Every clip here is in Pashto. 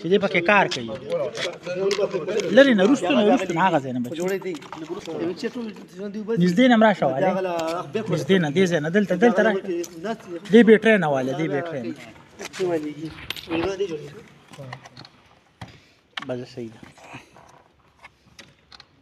چې دې پکې کار کوي لري نه روستو نه روستو نه هغه زینب جوړې دي نږدې نه مرا شو علي نږدې نه دې زینب دلته دلته راځي دې به ټرین واله دې به ټرین بس صحیح ده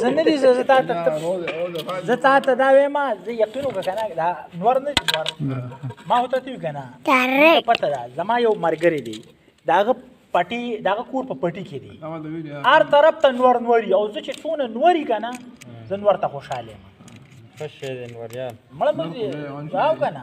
زه نه دي زه تا ته زه تا ته دا وایم زه یقین وکړه کنه دا نور نه دي نور ما هوته تی کنه پته ده زما یو مرګری دی داغه پټي داغه کور په پټي کې دی هر طرف ته نور نوري او زه چې څونه نوري کنه زه نور ته خوشاله یم څه شی دی نور یار مړه مې دی واو کنه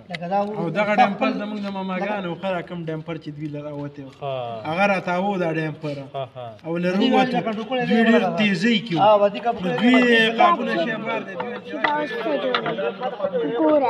او دغه ډمپر زمونږ د ماماګانو خره کوم ډمپر چې دوی لره وته هغه راته وو دا ډمپر او لرو وته دوی ډېر تیزی کې دوی قابونه شي بار دی دوی ګوره